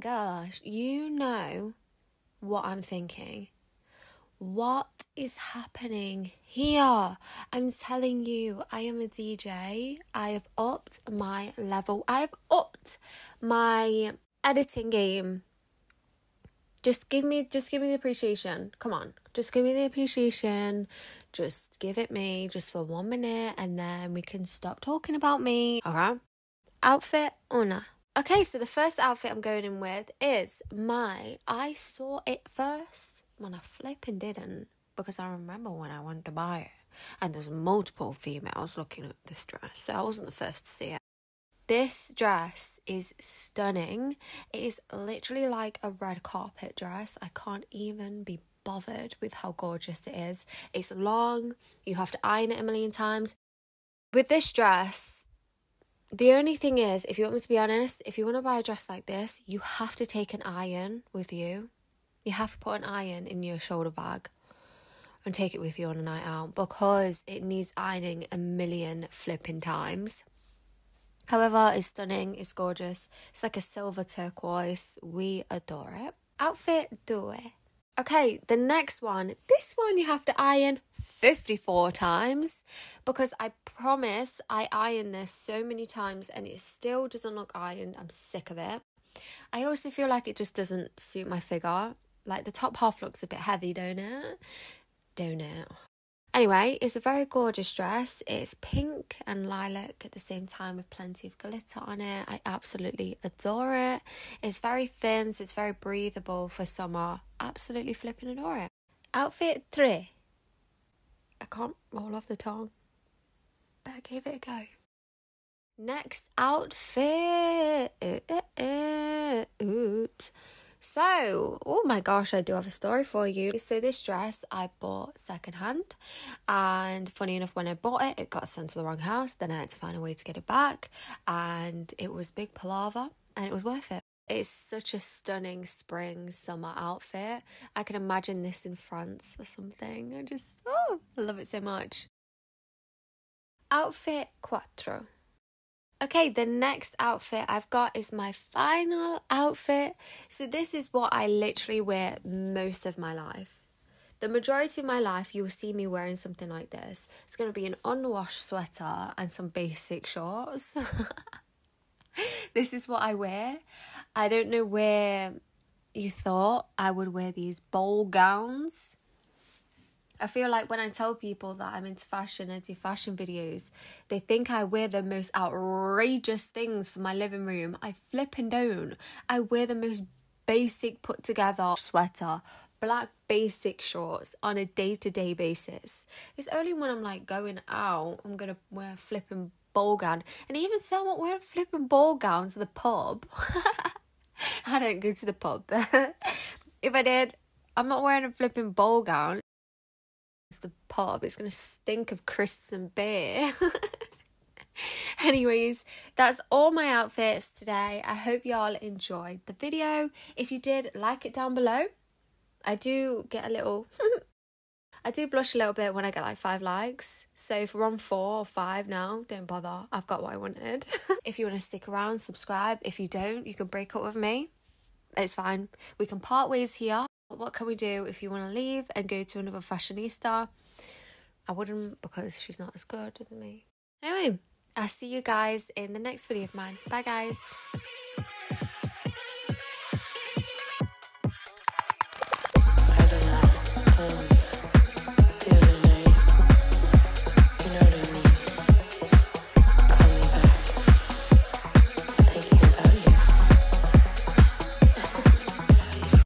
gosh, you know what I'm thinking. What is happening here? I'm telling you, I am a DJ. I have upped my level. I have upped my editing game. Just give me just give me the appreciation. Come on. Just give me the appreciation. Just give it me just for one minute and then we can stop talking about me. Okay? Outfit una. Okay, so the first outfit I'm going in with is my I saw it first when I flipping didn't because I remember when I went to buy it and there's multiple females looking at this dress, so I wasn't the first to see it. This dress is stunning. It is literally like a red carpet dress. I can't even be bothered with how gorgeous it is. It's long, you have to iron it a million times. With this dress, the only thing is, if you want me to be honest, if you want to buy a dress like this, you have to take an iron with you you have to put an iron in your shoulder bag and take it with you on a night out because it needs ironing a million flipping times. However, it's stunning, it's gorgeous. It's like a silver turquoise. We adore it. Outfit do it. Okay, the next one. This one you have to iron 54 times because I promise I iron this so many times and it still doesn't look ironed. I'm sick of it. I also feel like it just doesn't suit my figure. Like the top half looks a bit heavy, don't it? Don't it? Anyway, it's a very gorgeous dress. It's pink and lilac at the same time with plenty of glitter on it. I absolutely adore it. It's very thin, so it's very breathable for summer. Absolutely flipping adore it. Outfit three. I can't roll off the tongue, but I gave it a go. Next outfit. So, oh my gosh, I do have a story for you. So, this dress I bought secondhand, and funny enough, when I bought it, it got sent to the wrong house. Then I had to find a way to get it back, and it was big palaver, and it was worth it. It's such a stunning spring summer outfit. I can imagine this in France or something. I just, oh, I love it so much. Outfit quattro. Okay, the next outfit I've got is my final outfit. So, this is what I literally wear most of my life. The majority of my life, you will see me wearing something like this. It's going to be an unwashed sweater and some basic shorts. this is what I wear. I don't know where you thought I would wear these ball gowns. I feel like when I tell people that I'm into fashion and do fashion videos, they think I wear the most outrageous things for my living room. I flip and don't. I wear the most basic put together sweater, black basic shorts on a day to day basis. It's only when I'm like going out, I'm gonna wear a flipping ball gown. And even so, I'm wearing flipping ball gown to the pub. I don't go to the pub. if I did, I'm not wearing a flipping ball gown the pub. It's going to stink of crisps and beer. Anyways, that's all my outfits today. I hope y'all enjoyed the video. If you did, like it down below. I do get a little. I do blush a little bit when I get like five likes. So if we're on four or five now, don't bother. I've got what I wanted. if you want to stick around, subscribe. If you don't, you can break up with me. It's fine. We can part ways here. What can we do if you want to leave and go to another fashionista? I wouldn't because she's not as good as me. Anyway, I'll see you guys in the next video of mine. Bye, guys.